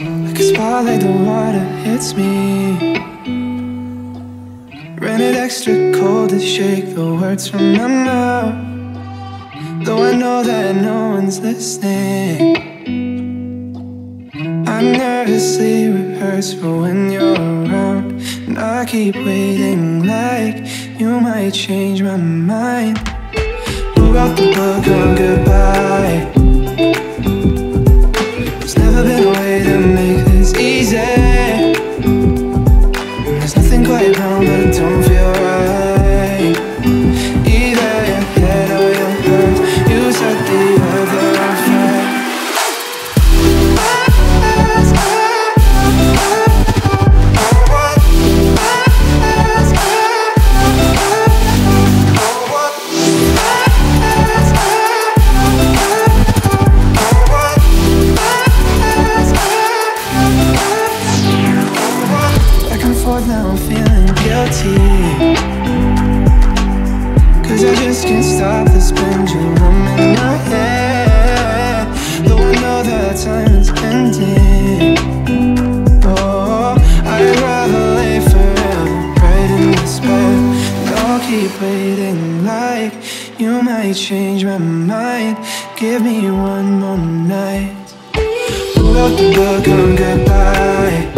Like a spotlight, the water hits me. Ran it extra cold to shake the words from my mouth. Though I know that no one's listening. I nervously rehearse for when you're around. And I keep waiting like you might change my mind. Who wrote the book on goodbye? Cause I just can't stop this pendulum in my head. Though I know that time is ending. Oh, I'd rather lay forever right in this bed. And I'll keep waiting like you might change my mind. Give me one more night. Who wrote the book on goodbye?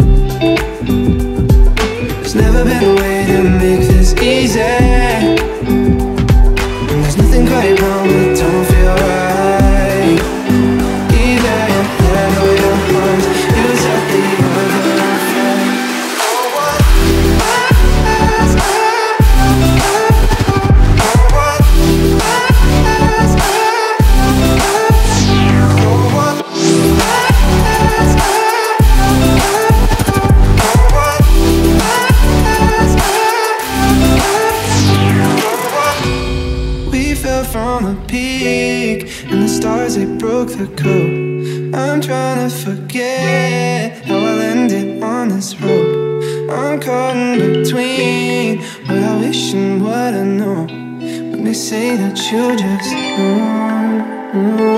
There's never been a way to make this easy. From a peak, and the stars they broke the code. I'm trying to forget how I landed on this road. I'm caught in between what I wish and what I know. When they say that you just know.